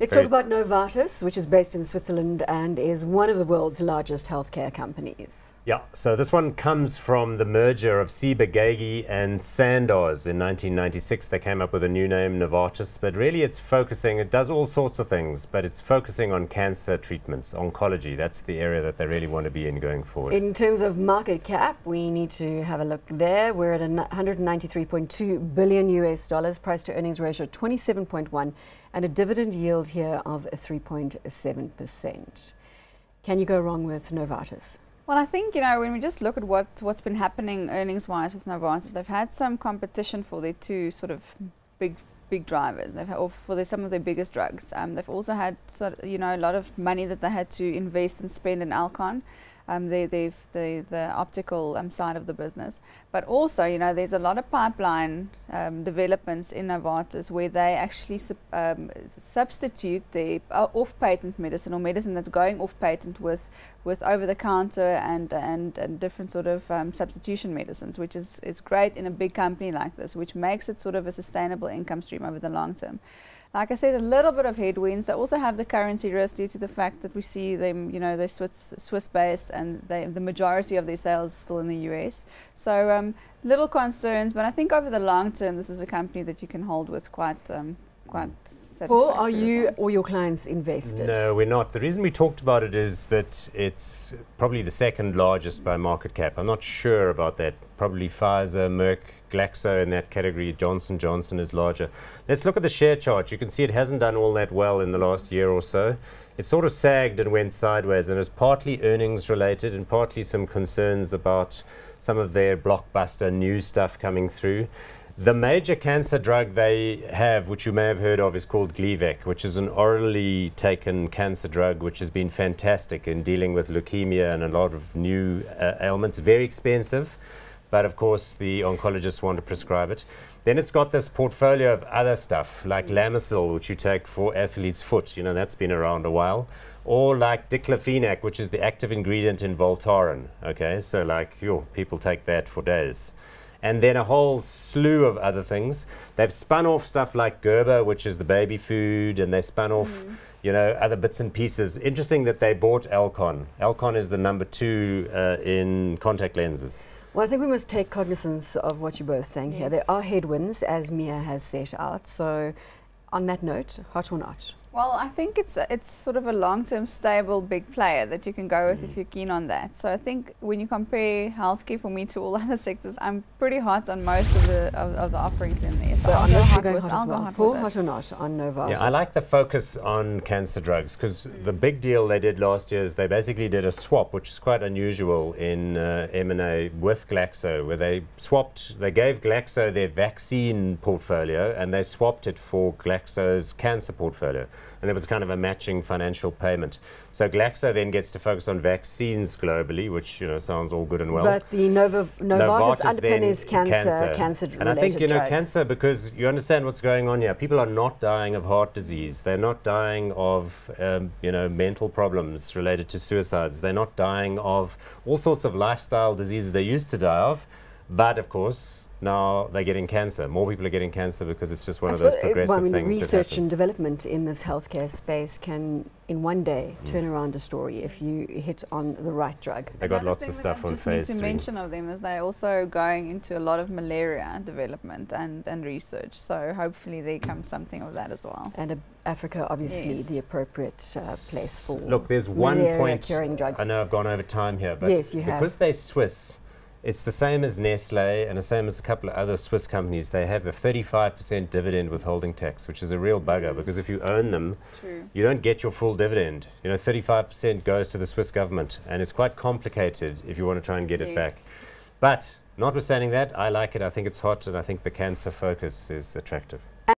Let's talk about Novartis, which is based in Switzerland and is one of the world's largest healthcare companies. Yeah, so this one comes from the merger of Ciba and Sandoz in 1996. They came up with a new name, Novartis, but really it's focusing, it does all sorts of things, but it's focusing on cancer treatments, oncology. That's the area that they really want to be in going forward. In terms of market cap, we need to have a look there. We're at 193.2 billion US dollars, price to earnings ratio 27.1, and a dividend yield here of 3.7%. Can you go wrong with Novartis? Well, I think, you know, when we just look at what, what's been happening earnings-wise with Novartis, they've had some competition for their two sort of big big drivers. They've had, or for their, some of their biggest drugs. Um, they've also had, sort of, you know, a lot of money that they had to invest and spend in Alcon um, the, the, the, the optical um, side of the business. But also, you know, there's a lot of pipeline um, developments in Novartis where they actually um, substitute the uh, off-patent medicine or medicine that's going off-patent with, with over-the-counter and, and, and different sort of um, substitution medicines, which is, is great in a big company like this, which makes it sort of a sustainable income stream over the long term. Like I said, a little bit of headwinds. They also have the currency risk due to the fact that we see them, you know, they're Swiss, Swiss based and they, the majority of their sales still in the US. So um, little concerns, but I think over the long term, this is a company that you can hold with quite um, quite Paul, are you results. or your clients invested? No, we're not. The reason we talked about it is that it's probably the second largest by market cap. I'm not sure about that. Probably Pfizer, Merck, Glaxo in that category. Johnson Johnson is larger. Let's look at the share chart. You can see it hasn't done all that well in the last year or so. It sort of sagged and went sideways, and it's partly earnings related and partly some concerns about some of their blockbuster new stuff coming through. The major cancer drug they have, which you may have heard of, is called Gleevec, which is an orally taken cancer drug which has been fantastic in dealing with leukemia and a lot of new uh, ailments. Very expensive, but of course the oncologists want to prescribe it. Then it's got this portfolio of other stuff like Lamisil, which you take for athlete's foot. You know, that's been around a while. Or like diclofenac, which is the active ingredient in Voltaren. Okay, so like, yo, people take that for days and then a whole slew of other things. They've spun off stuff like Gerber, which is the baby food, and they spun off, mm. you know, other bits and pieces. Interesting that they bought Alcon. Alcon is the number two uh, in contact lenses. Well, I think we must take cognizance of what you're both saying yes. here. There are headwinds, as Mia has set out. So, on that note, hot or not? Well, I think it's it's sort of a long-term stable big player that you can go with mm. if you're keen on that. So I think when you compare healthcare for me to all other sectors, I'm pretty hot on most of the of, of the offerings in there. So, so unless you're going hot, hot as well, Paul, hot or not on Novartis? Yeah, I like the focus on cancer drugs because the big deal they did last year is they basically did a swap, which is quite unusual in uh, M&A with Glaxo, where they swapped, they gave Glaxo their vaccine portfolio and they swapped it for Glaxo's cancer portfolio and there was kind of a matching financial payment. So Glaxo then gets to focus on vaccines globally, which you know sounds all good and well. But the Nova, Novartis, Novartis underpin is cancer, cancer, cancer And I think you know cancer because you understand what's going on here. People are not dying of heart disease. They're not dying of um, you know mental problems related to suicides. They're not dying of all sorts of lifestyle diseases they used to die of. But of course, now they're getting cancer. More people are getting cancer because it's just one I of those progressive well, I mean, things. Research and development in this healthcare space can, in one day, mm. turn around a story if you hit on the right drug. They got lots of stuff on phase just need to mention of them is they're also going into a lot of malaria development and, and research. So hopefully there comes something of that as well. And uh, Africa, obviously, yes. the appropriate uh, place for Look, there's one point. I know I've gone over time here, but yes, you because have. they're Swiss it's the same as Nestle and the same as a couple of other Swiss companies. They have a 35% dividend withholding tax, which is a real bugger because if you own them, True. you don't get your full dividend. You know, 35% goes to the Swiss government, and it's quite complicated if you want to try and get yes. it back. But notwithstanding that, I like it. I think it's hot, and I think the cancer focus is attractive.